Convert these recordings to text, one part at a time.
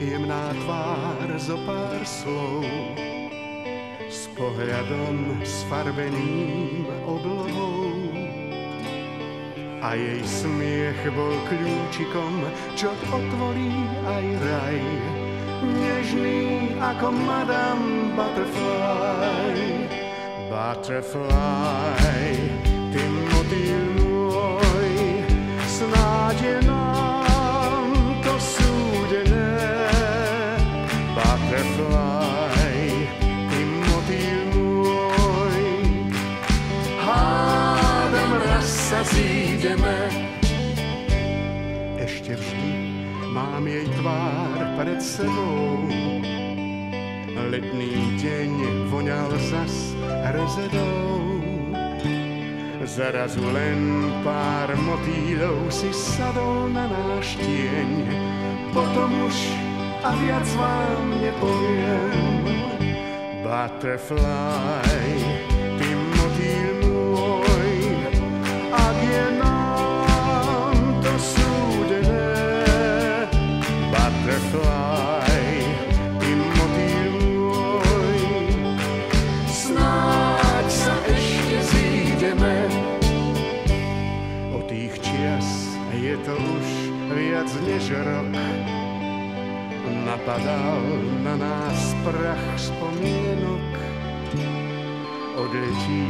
jemná tvár zo pár slov. S pohľadom sfarbeným oblohou. A jej smiech bol kľúčikom, čo otvorí aj raj. Nežný ako Madame Butterfly. Butterfly, Ešte vždy mám jej tvár pred sebou. Letný deň voňal zas rezedou. Zrazu len pár motýlov si sadol na náš tieň. Potom už a viac vám nepoviem. Butterfly, viac než rok. Napadal na nás prach spomienok. Odletí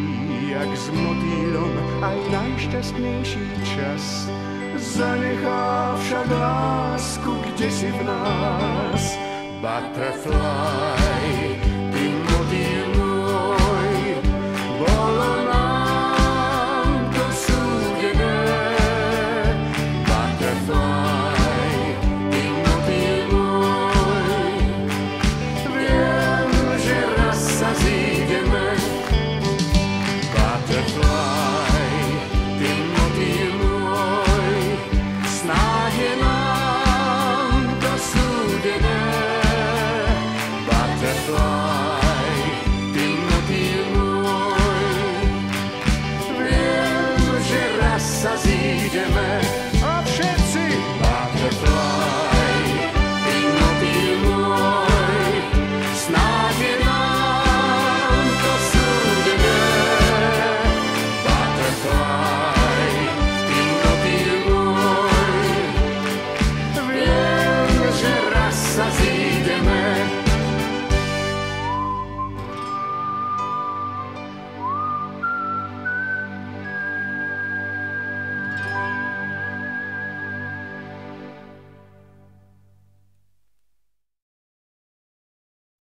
jak s motýlom aj najšťastnejší čas. Zanechá však lásku kde si v nás. Butterfly,